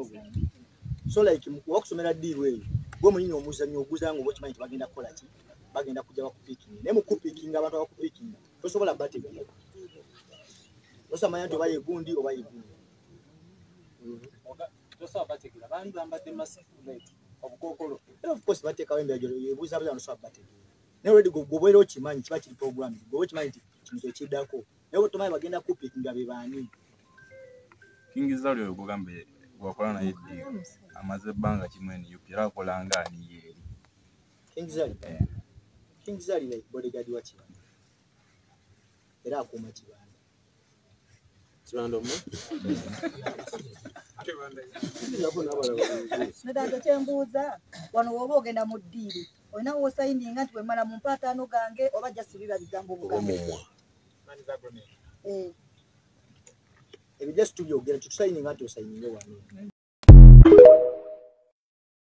okusobola so like wakusomera diiru eyo gwe munyini omuzanyo oguzanga oba okimanyi tibagenda kukola ki? Bagenda kujja bakupiikinga naye mukupiikinga abantu abakupiikinga tosobola bategeera osamanya nti oba yegundi oba yegundi tosobola bategeera. Bandi bambadde masikulet obukookolo era of course bateekawo embiragiro ebuuzaabuza nosobola bategeera naye olredi gobeera okimanyi kiba kiri program goba okimanyi nti kino kyekiddako naye tomanyi bagenda kupiikinga be baani. Kingiza lyo ogugambe gwakola naye eddiiro amaze ebbanga kimu eniyupi era akola nga aniyo eri kingizali kingizali like bodyguard wa kibanda. Era akuuma kibanda. Kibanda omu? Nedada kyembuuza wano woba ogenda mu ddiiri olina wosayininga nti wemala mu mpaataano gange oba jasibira bigambo bugambo Eh. Ebyo just tubyogera tetusayininga nti osayininge wano